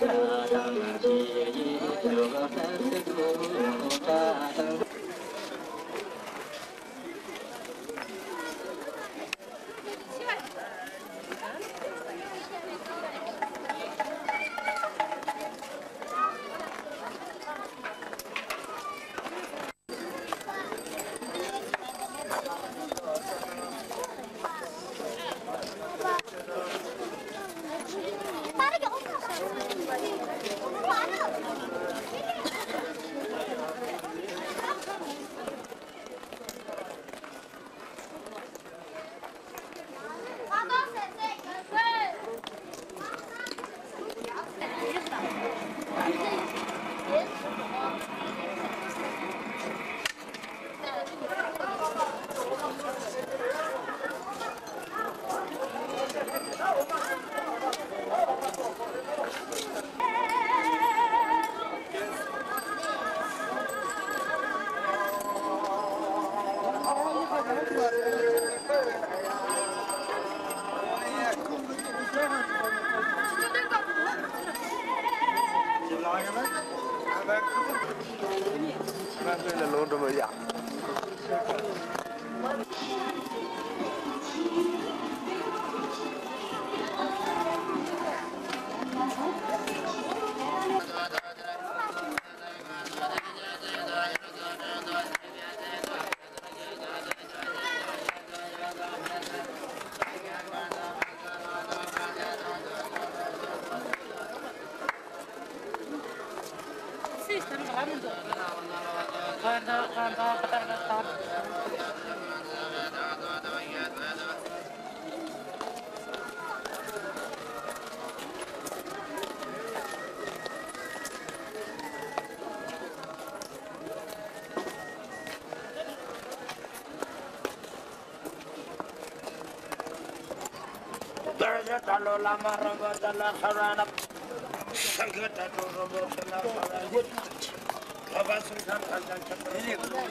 Lord. Kalau lama rambut dalam. Babası utanmadan çatır. Nereye gidiyor?